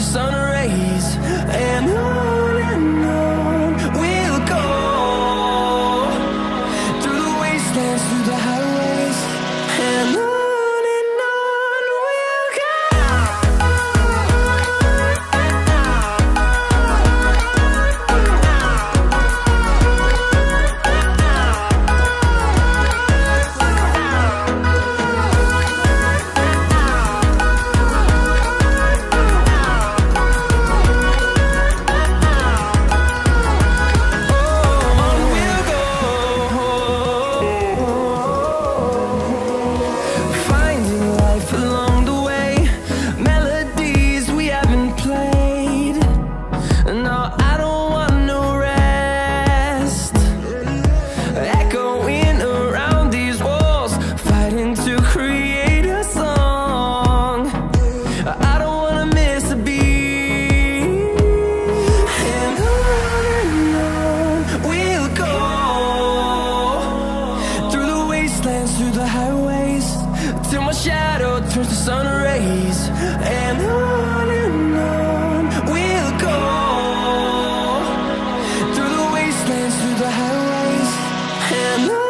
the sun rays. and